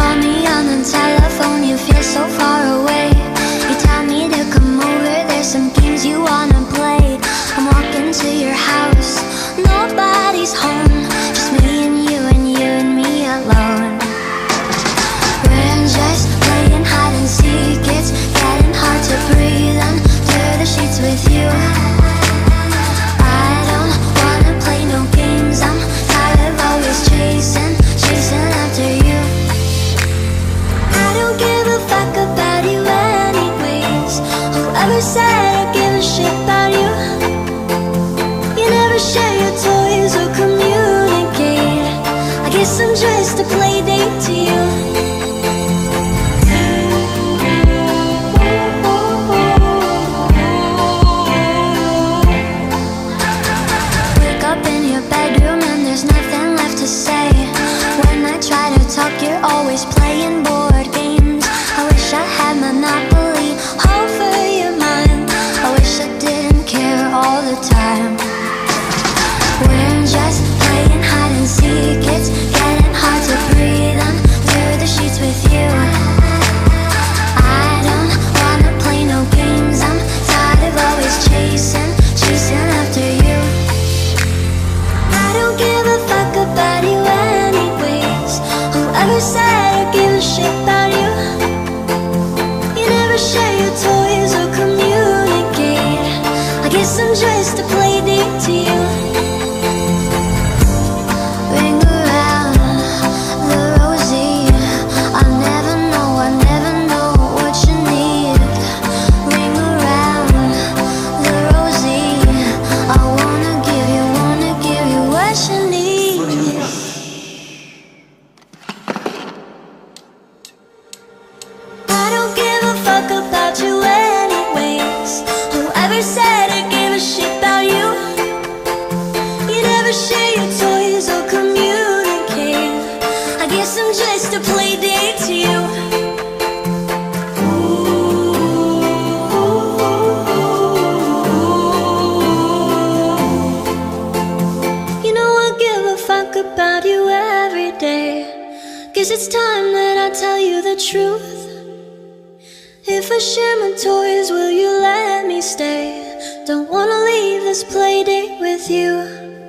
call me never said I give a shit about you. You never share your toys or communicate. I guess I'm just a playdate to you. Wake up in your bedroom and there's nothing left to say. When I try to talk you're always playing Just to play to you Guess it's time that I tell you the truth. If I share my toys, will you let me stay? Don't wanna leave this playdate with you.